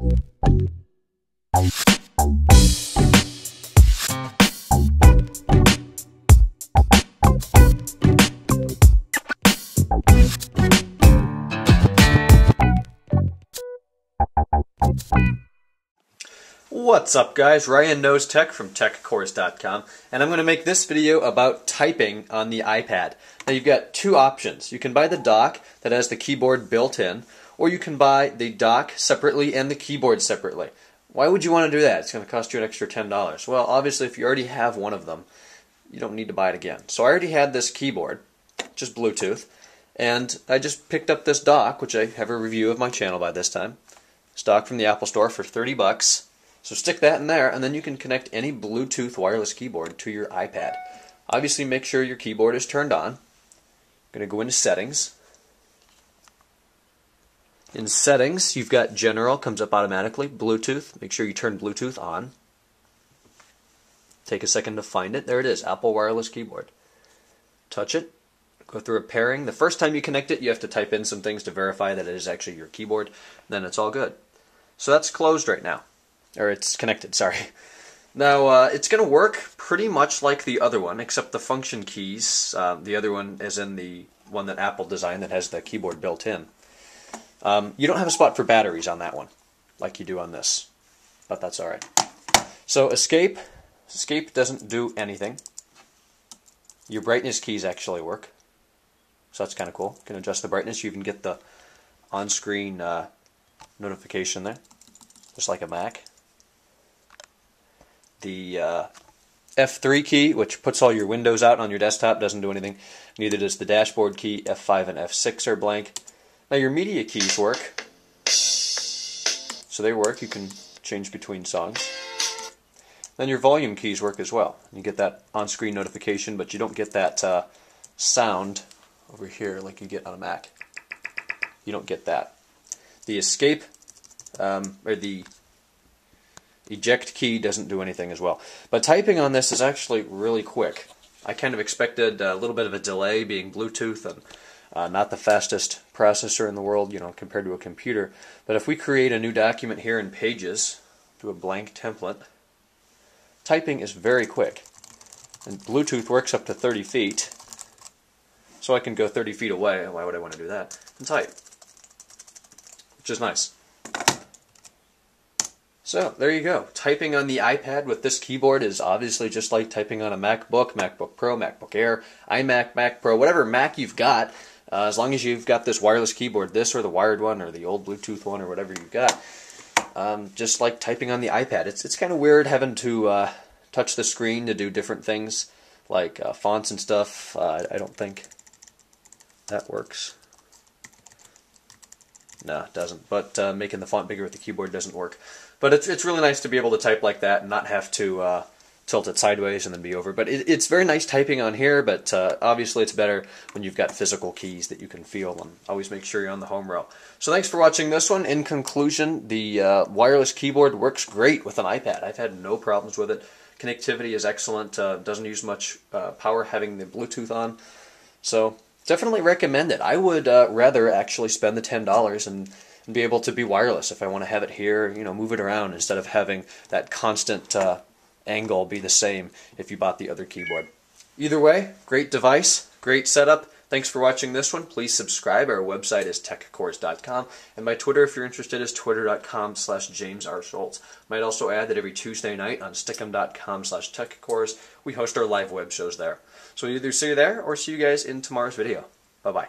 Thank you. What's up guys, Ryan Knows Tech from TechCourse.com and I'm going to make this video about typing on the iPad. Now you've got two options. You can buy the dock that has the keyboard built in or you can buy the dock separately and the keyboard separately. Why would you want to do that? It's going to cost you an extra $10. Well obviously if you already have one of them you don't need to buy it again. So I already had this keyboard, just Bluetooth, and I just picked up this dock which I have a review of my channel by this time. Stock from the Apple Store for 30 bucks so stick that in there, and then you can connect any Bluetooth wireless keyboard to your iPad. Obviously, make sure your keyboard is turned on. I'm going to go into Settings. In Settings, you've got General, comes up automatically. Bluetooth, make sure you turn Bluetooth on. Take a second to find it. There it is, Apple Wireless Keyboard. Touch it, go through a pairing. The first time you connect it, you have to type in some things to verify that it is actually your keyboard. Then it's all good. So that's closed right now or it's connected, sorry. Now, uh, it's going to work pretty much like the other one, except the function keys. Uh, the other one is in the one that Apple designed that has the keyboard built in. Um, you don't have a spot for batteries on that one, like you do on this, but that's alright. So, escape. Escape doesn't do anything. Your brightness keys actually work, so that's kind of cool. You can adjust the brightness. You can get the on-screen uh, notification there, just like a Mac the uh, F3 key, which puts all your windows out on your desktop, doesn't do anything. Neither does the dashboard key. F5 and F6 are blank. Now your media keys work. So they work. You can change between songs. Then your volume keys work as well. You get that on-screen notification, but you don't get that uh, sound over here like you get on a Mac. You don't get that. The escape, um, or the Eject key doesn't do anything as well. But typing on this is actually really quick. I kind of expected a little bit of a delay being Bluetooth and uh, not the fastest processor in the world, you know, compared to a computer. But if we create a new document here in Pages, do a blank template, typing is very quick. And Bluetooth works up to 30 feet, so I can go 30 feet away, why would I want to do that, and type, which is nice. So there you go. Typing on the iPad with this keyboard is obviously just like typing on a MacBook, MacBook Pro, MacBook Air, iMac, Mac Pro, whatever Mac you've got. Uh, as long as you've got this wireless keyboard, this or the wired one or the old Bluetooth one or whatever you've got, um, just like typing on the iPad. It's it's kind of weird having to uh, touch the screen to do different things like uh, fonts and stuff. Uh, I don't think that works. No, it doesn't. But uh, making the font bigger with the keyboard doesn't work. But it's it's really nice to be able to type like that and not have to uh, tilt it sideways and then be over. But it, it's very nice typing on here, but uh, obviously it's better when you've got physical keys that you can feel and always make sure you're on the home row. So thanks for watching this one. In conclusion, the uh, wireless keyboard works great with an iPad. I've had no problems with it. Connectivity is excellent. Uh, doesn't use much uh, power having the Bluetooth on. So definitely recommend it. I would uh, rather actually spend the $10 and and be able to be wireless if I want to have it here, you know, move it around instead of having that constant uh, angle be the same if you bought the other keyboard. Either way, great device, great setup. Thanks for watching this one. Please subscribe. Our website is techcourse.com. And my Twitter, if you're interested, is twitter.com slash James R. Schultz. Might also add that every Tuesday night on stickem.com slash techcourse, we host our live web shows there. So either see you there or see you guys in tomorrow's video. Bye-bye.